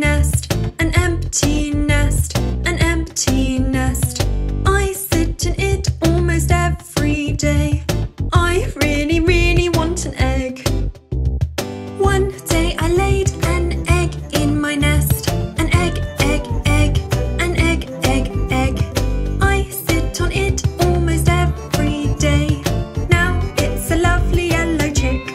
nest, an empty nest, an empty nest. I sit in it almost every day. I really, really want an egg. One day I laid an egg in my nest. An egg, egg, egg, an egg, egg, egg. I sit on it almost every day. Now it's a lovely yellow chick.